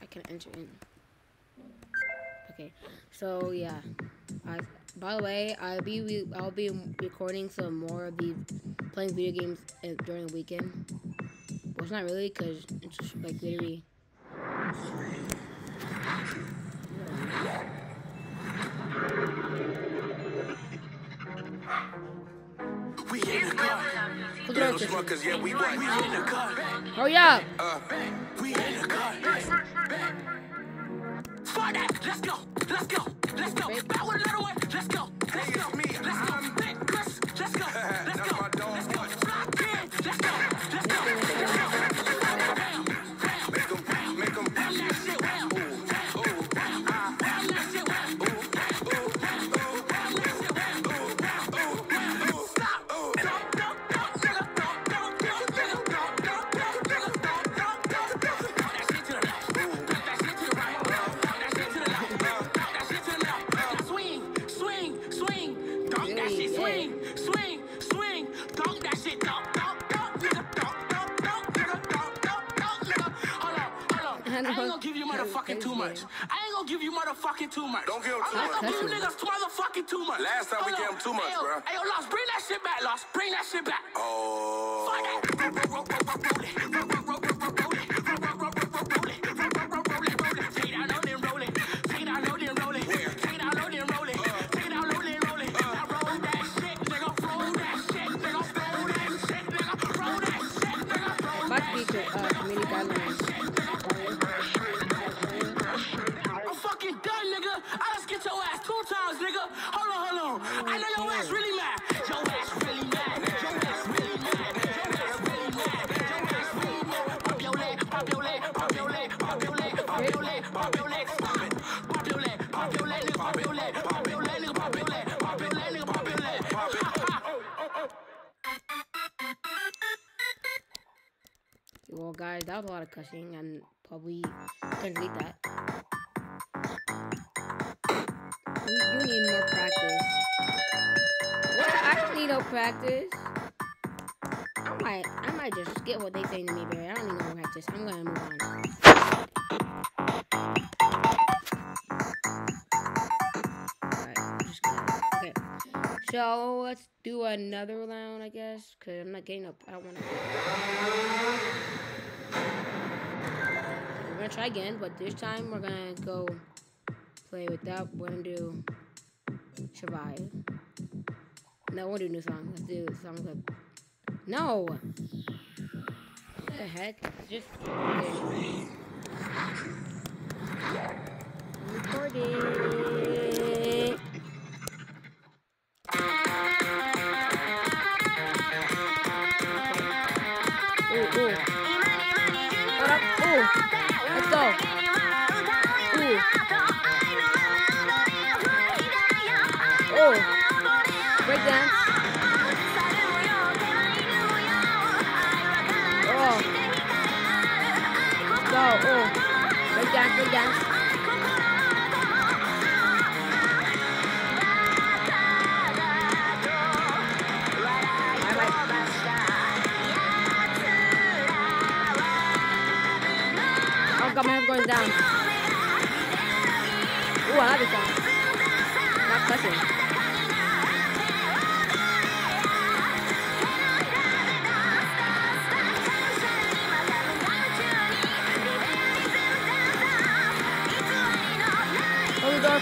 I can enter in. Okay, so yeah. I, by the way, I'll be I'll be recording some more of these playing video games uh, during the weekend. Well, it's not really because it's just like literally. We in the car. Look at our Little system. smuckers, yeah, we right. We in the car. Hurry up! Uh, we in the car. Fuck that. Let's go. Let's go. Let's go. Back with a little one. Let's go. Let's go. Let's go. Motherfucking too much. Don't give 'em I'm too not much. gonna give you niggas too motherfucking too much. Last time we Hold gave him too much, Ayo, Hey, yo, Lost, bring that shit back, Lost. Bring that shit back. Oh. Fuck that. Well, guys, that was a lot of cussing, and probably can delete that. You, need more practice. What? I don't need no practice. I might, I might just skip what they say to me, Barry. I don't need no practice. I'm gonna move on. So let's do another round, I guess, cause I'm not getting up. I don't wanna. We're gonna try again, but this time we're gonna go play without. We're gonna do survive. No, we'll do new song. Let's do songs like. No. What the heck? Just. Okay. Recording. Break dance, god, my head going down. Ooh, I love this song. Not cussing.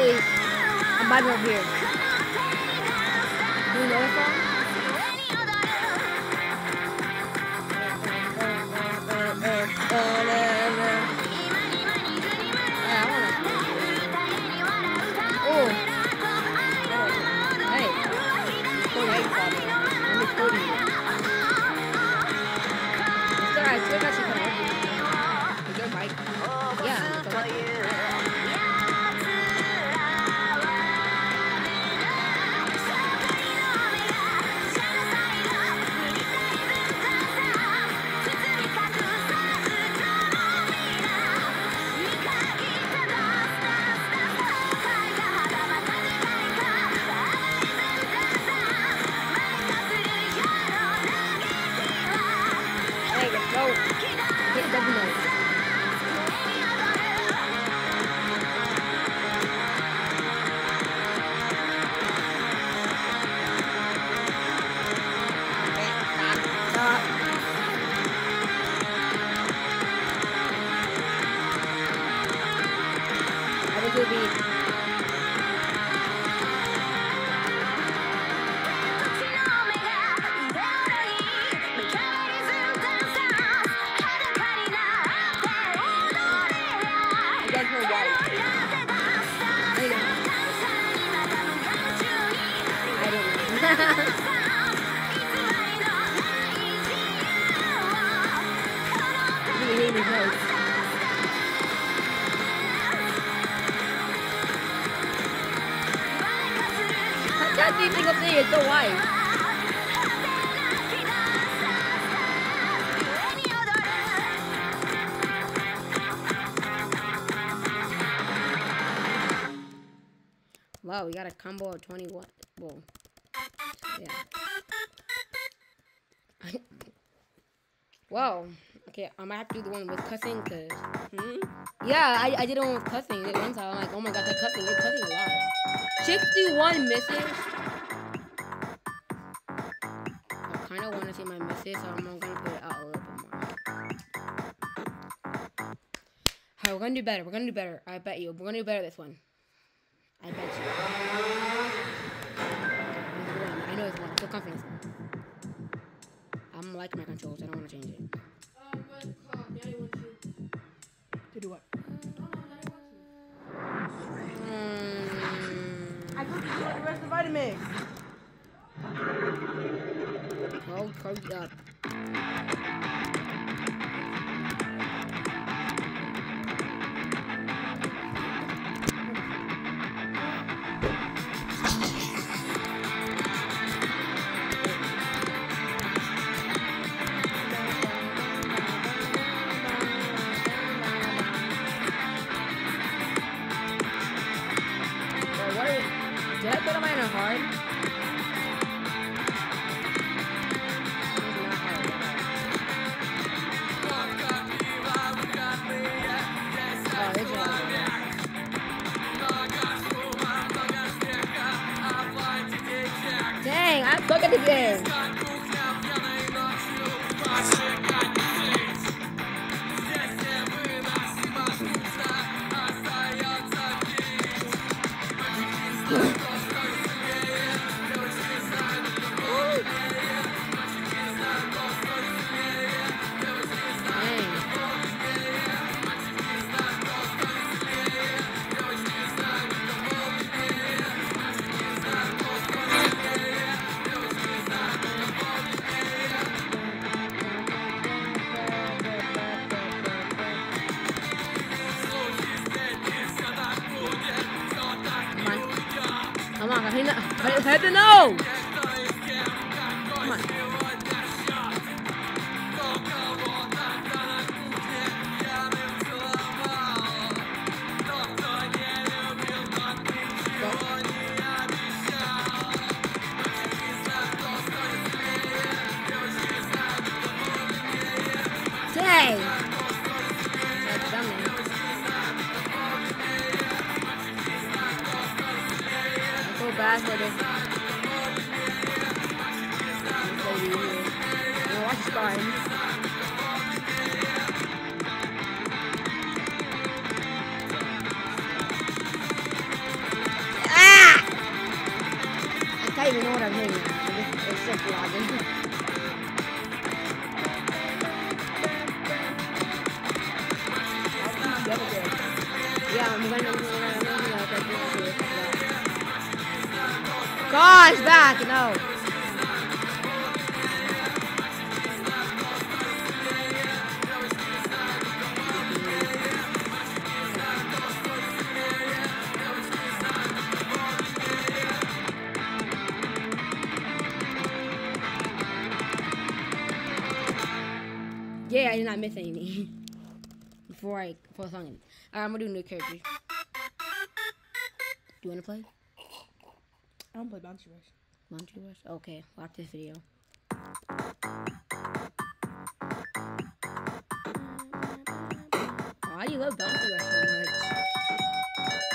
I'm vibing over here. Do you know that song? Hey, 48 beat. really hurts. There is white. Wow, we got a combo of 21. Whoa. Yeah. Whoa. Okay, I might have to do the one with cussing, cause Hmm? yeah, I, I did one with cussing one time. I'm like, oh my god, they're cussing, they're cussing a lot. 61 misses. I want to see my misses, so I'm gonna put it out a little bit more. Alright, we're gonna do better. We're gonna do better. I bet you. We're gonna do better this one. I bet you. I know it's one. I feel confident. I'm liking my controls. I don't want to change it. Suck hit hit nose. Come on. I'm. I'm watch Spartan. Ah! I can't even know what I'm hitting. It's, it's just lagging. Yeah, I'm gonna, I'm gonna, I'm gonna, I'm gonna, I'm gonna, Gosh, back, no. Yeah, I did not miss anything. Before I before I sung it. Alright, I'm gonna do new characters. Do you wanna play? I don't play Bounty Rush. Monkey Rush? Okay, watch this video. Why do you love Bounty Rush so much?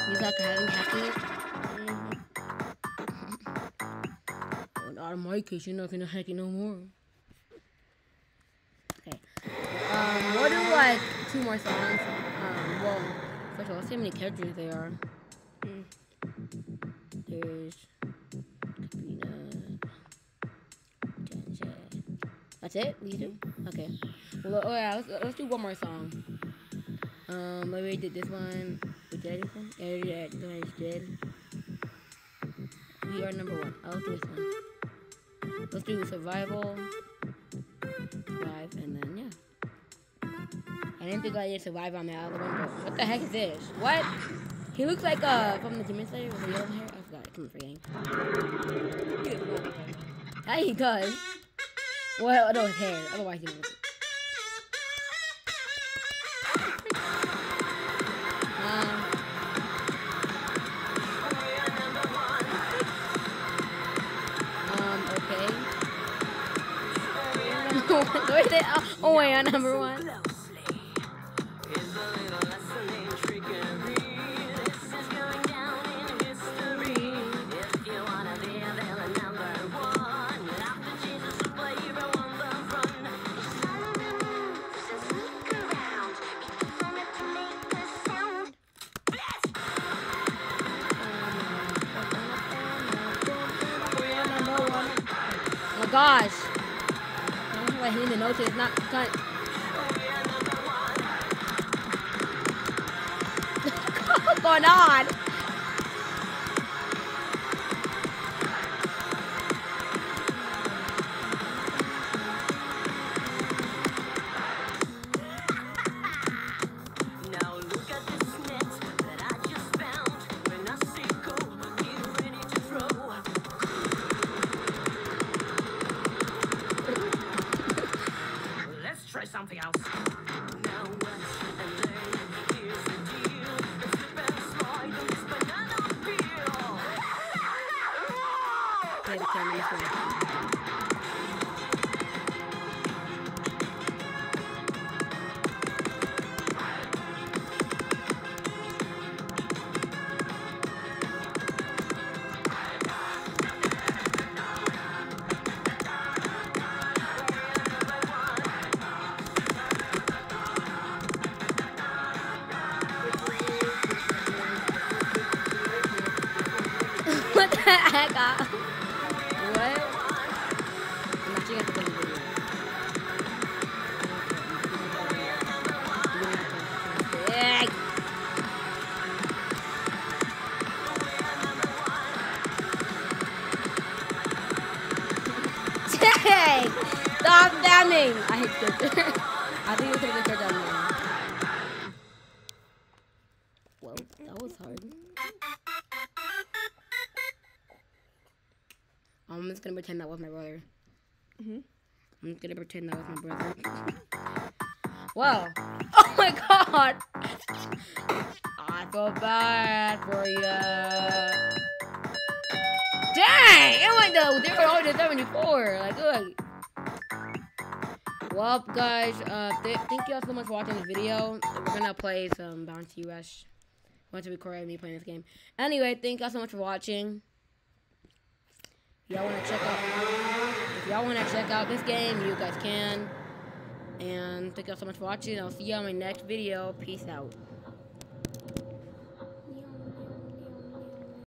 He's like having hacking it. Oh, not in my case, you're not gonna hack it no more. Okay. Um, we'll do like two more songs. Um, well, first of all, let's see how many characters there are. Mm. There's That's it? These two? Okay. Well, oh yeah, let's, let's do one more song. Um, maybe we did this one. We did this one? Yeah, we did one I just did. We are number one. I'll do this one. Let's do survival. Survive, and then, yeah. I didn't think I did survive on the other one, but what the heck is this? What? He looks like, uh, from the Demon Slayer with the yellow hair. I forgot it. I'm forgetting. Yeah, he does. Well, no, his hair. Otherwise, he wouldn't. Um, um, okay. Oh, oh, wait, number one. Notes. It's not cut. What's going on? Play the camera this way. what the heck? Spamming! I hate this. I think you could have been now. Well, that was hard. I'm just gonna pretend that was my brother. Mhm. I'm just gonna pretend that was my brother. Wow. Oh my god! I feel bad for you. Dang! It went were only to 74. Like, ugh. Well, guys, uh, th- thank you all so much for watching this video. We're gonna play some Bounty Rush. Want to record me playing this game. Anyway, thank y'all so much for watching. Y'all want to check out, if y'all want to check out this game, you guys can. And thank y'all so much for watching. I'll see you on my next video. Peace out.